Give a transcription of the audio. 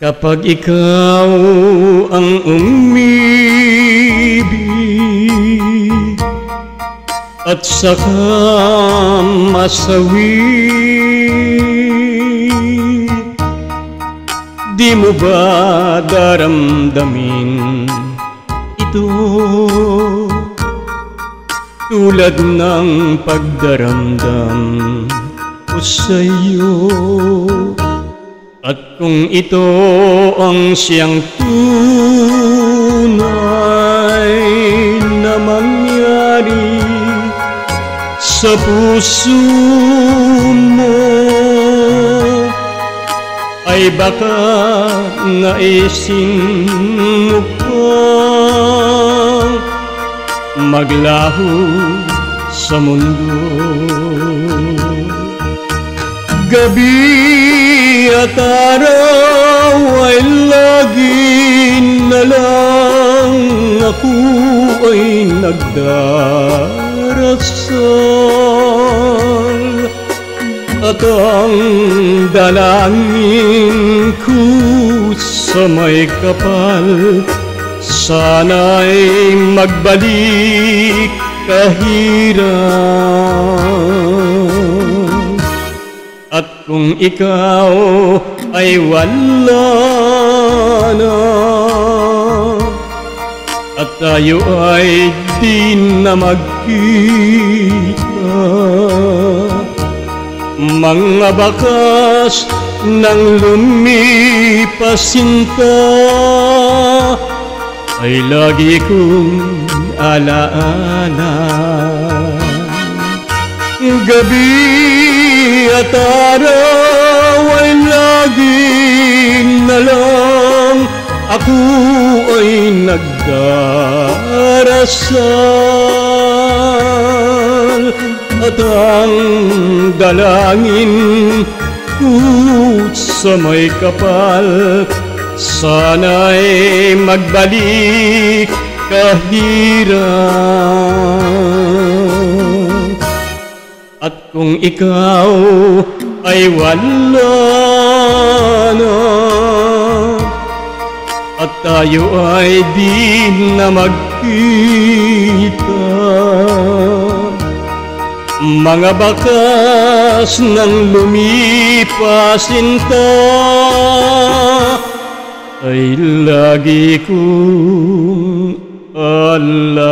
Kapag ikaw ang umibig At saka masawi Di mo ba daramdamin ito? Tulad ng pagdaramdam ko sa'yo At kung ito ang siyang tunay na mangyari Sa puso mo ay baka naisin mo pang maglaho sa mundo. Gabi at araw ay lagi na lang ako ay nagdarasal. At ang dalangin ko sa may kapal Sana'y magbalik kahirap kung ikaw ay wala na At tayo ay di na magkita. Mga bakas ng lumipas sinta Ay lagi kong alaala. Gabi at araw ay lagi na lang Ako ay nagdarasal. At ang dalangin ko sa may kapal Sana'y magbalik kahirap At kung ikaw ay wala na At tayo ay di na magkita Mga bakas ng lumipas sinta Ay lagi kong alaala